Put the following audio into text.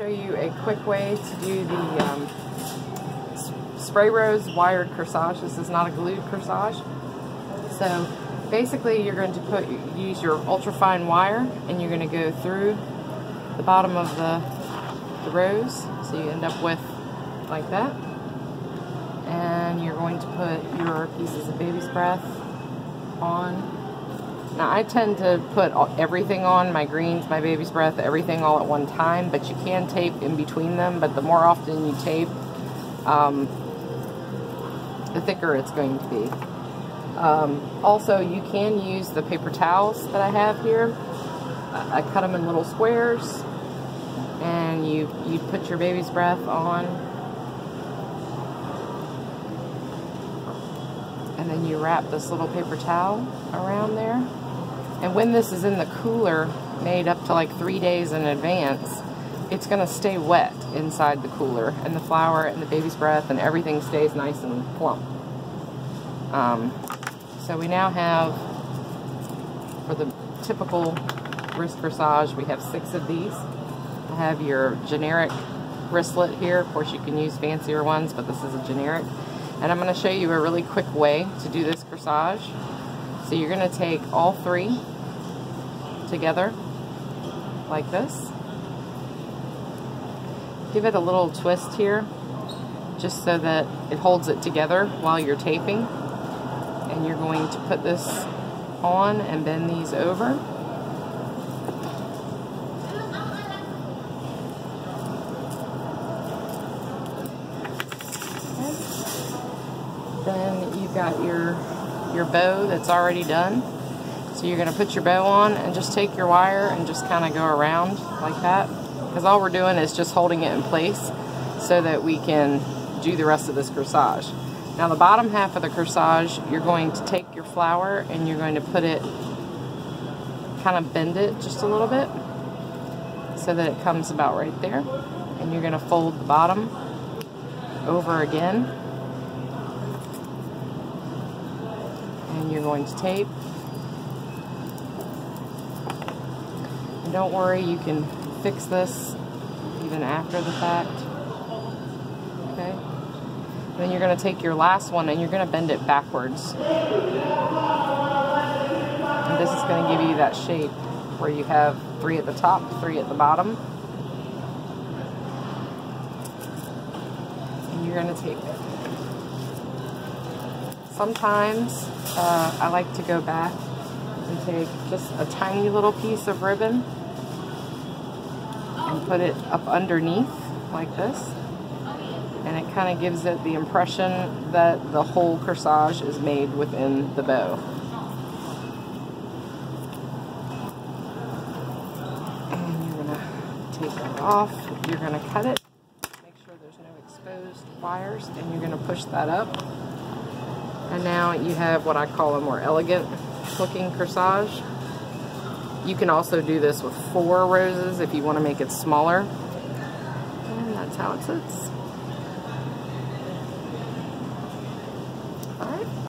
show you a quick way to do the um, spray rose wired corsage. This is not a glued corsage. So basically you're going to put use your ultrafine wire and you're going to go through the bottom of the, the rose so you end up with like that and you're going to put your pieces of baby's breath on now I tend to put everything on, my greens, my baby's breath, everything all at one time, but you can tape in between them, but the more often you tape, um, the thicker it's going to be. Um, also, you can use the paper towels that I have here. I cut them in little squares, and you, you put your baby's breath on, and then you wrap this little paper towel around there. And when this is in the cooler, made up to like three days in advance, it's going to stay wet inside the cooler. And the flower and the baby's breath and everything stays nice and plump. Um, so we now have, for the typical wrist corsage, we have six of these. I have your generic wristlet here. Of course, you can use fancier ones, but this is a generic. And I'm going to show you a really quick way to do this corsage. So you're going to take all three together like this. Give it a little twist here just so that it holds it together while you're taping. And you're going to put this on and bend these over. Then you've got your your bow that's already done. So you're going to put your bow on and just take your wire and just kind of go around like that. Because all we're doing is just holding it in place so that we can do the rest of this corsage. Now the bottom half of the corsage, you're going to take your flower and you're going to put it, kind of bend it just a little bit so that it comes about right there. And you're going to fold the bottom over again and you're going to tape. And don't worry, you can fix this even after the fact. Okay? Then you're going to take your last one and you're going to bend it backwards. And this is going to give you that shape where you have three at the top, three at the bottom. And you're going to tape it. Sometimes uh, I like to go back and take just a tiny little piece of ribbon and put it up underneath like this. And it kind of gives it the impression that the whole corsage is made within the bow. And you're going to take that off, you're going to cut it, make sure there's no exposed wires, and you're going to push that up and now you have what I call a more elegant looking corsage. You can also do this with four roses if you want to make it smaller. And that's how it sits.